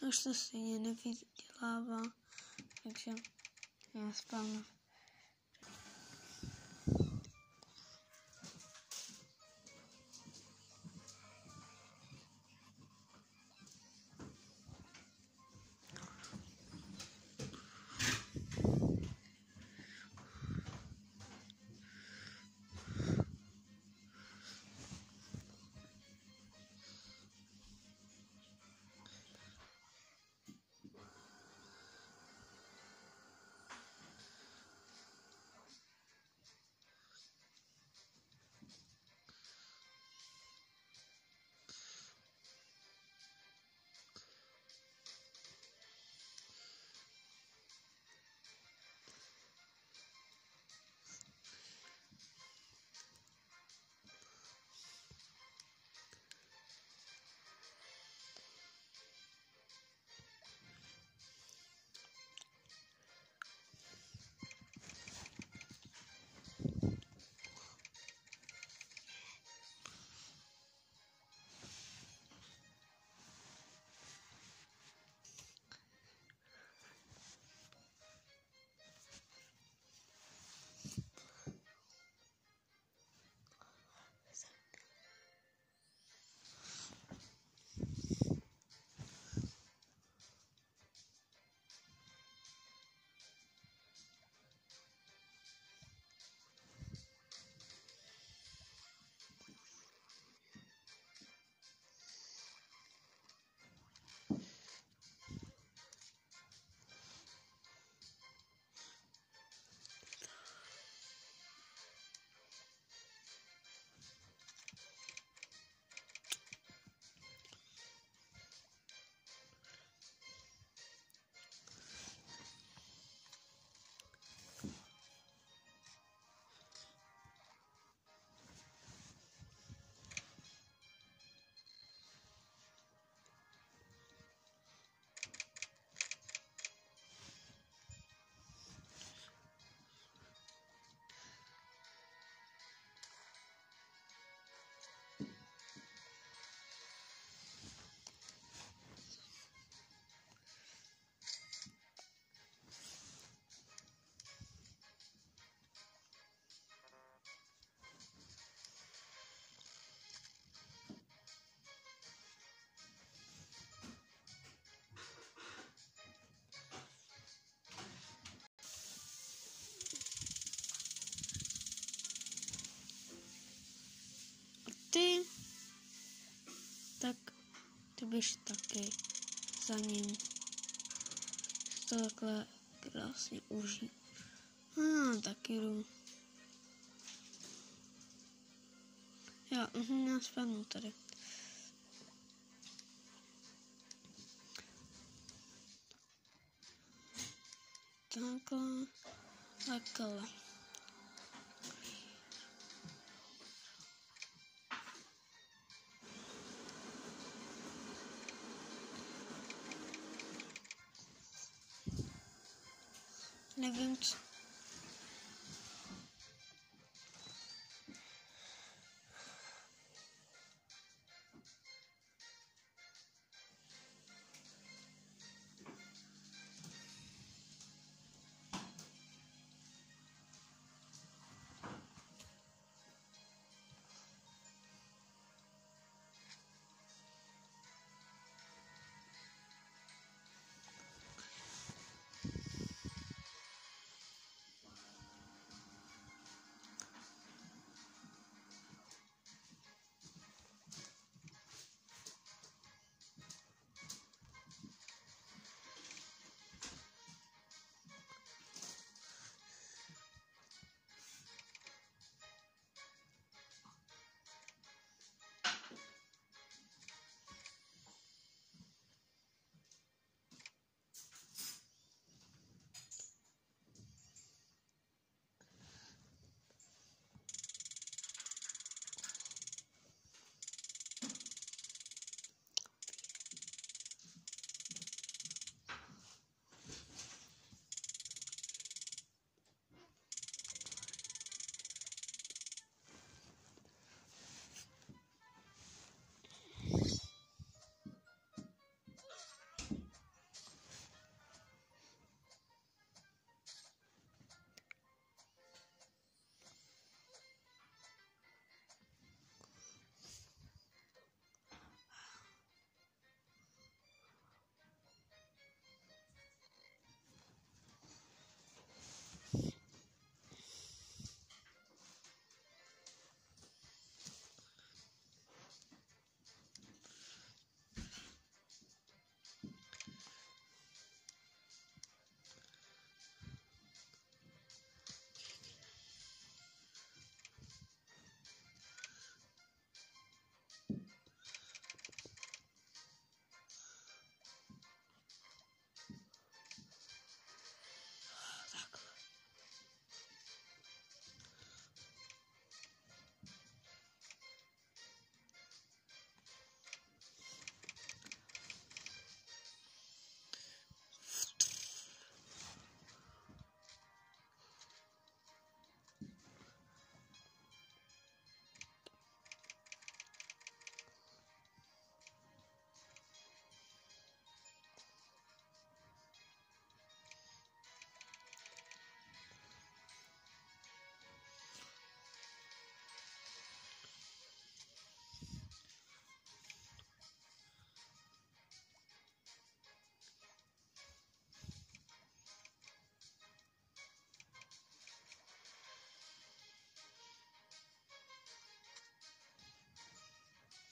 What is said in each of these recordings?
我就是想，一辈子都爱他，就像爱着保罗。Ty běž taky za ním. To takhle krásně uží. A ah, taky jdu. Já, mhm, já spadnu tady. Takhle, takhle. I wiem.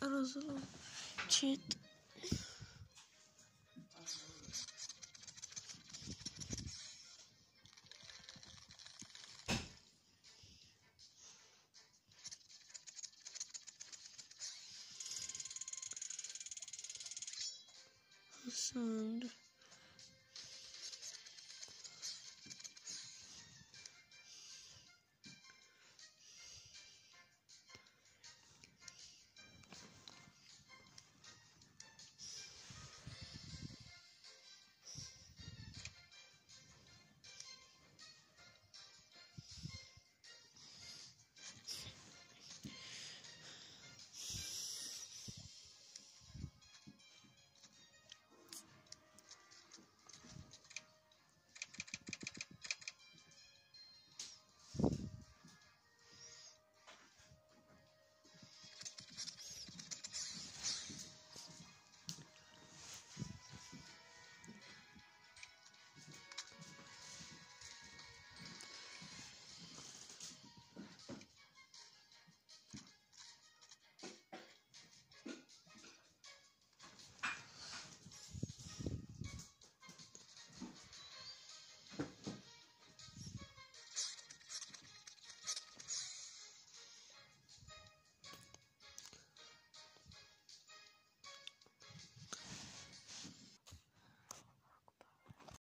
разлучит.